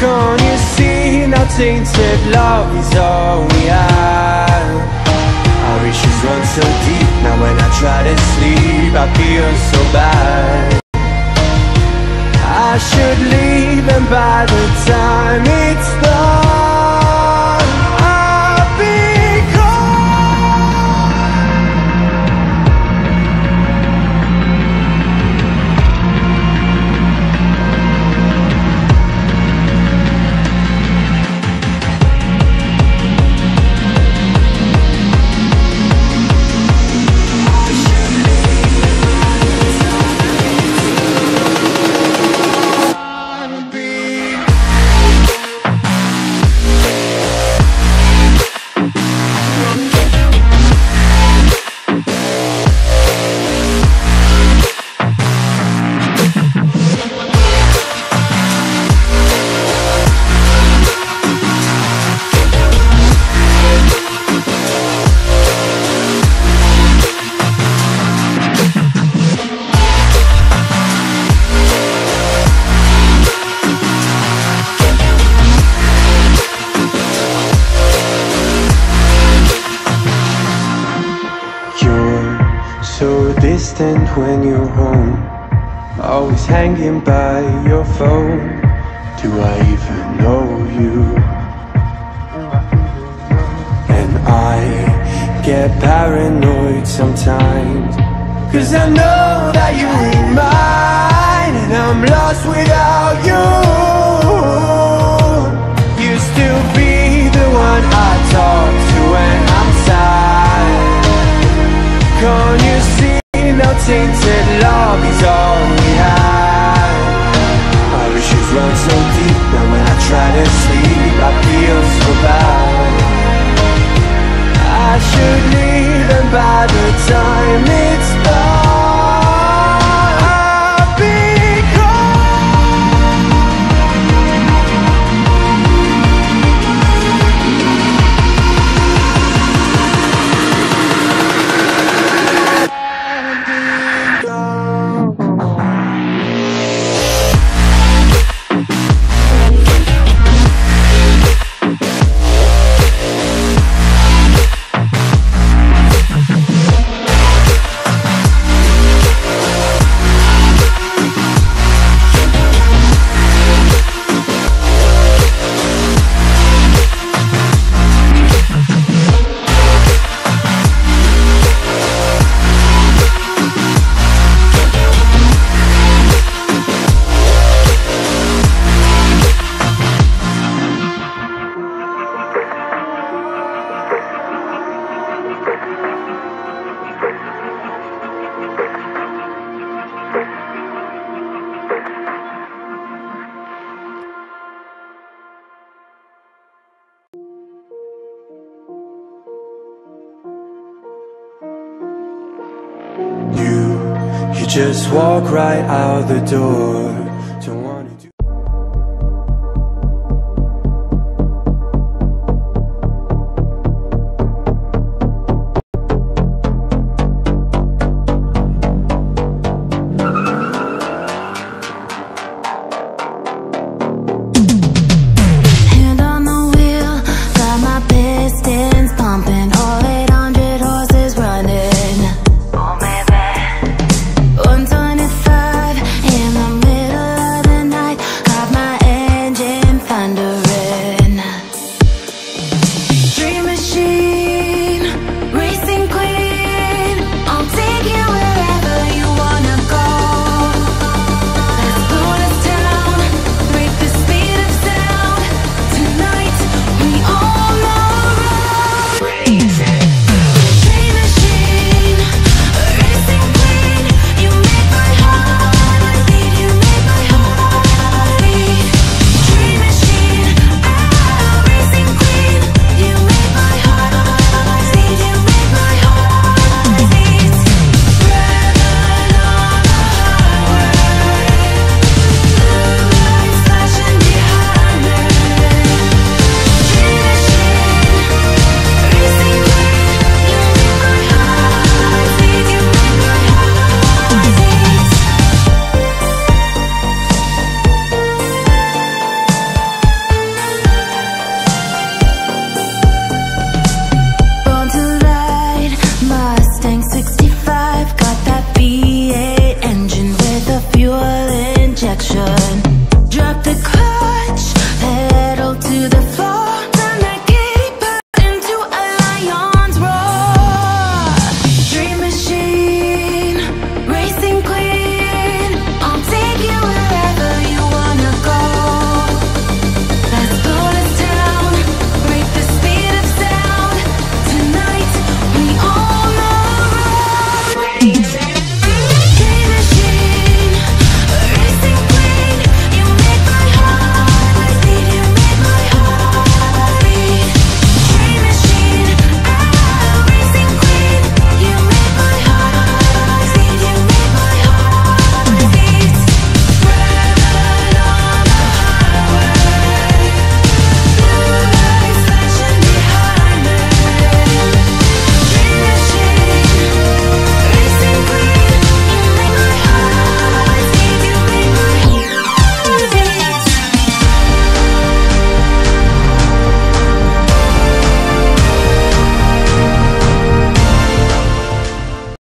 Can't you see now tainted love is all we are Our issues run so deep Now when I try to sleep I feel so bad. Home Always hanging by your phone. Do I even know you? And I get paranoid sometimes. Cause I know that you ain't mine And I'm lost without you. Used to be the one I talk to when I'm sad. Can't you now tainted love is all we have. Our issues run so deep Now when I try to sleep I feel so just walk right out the door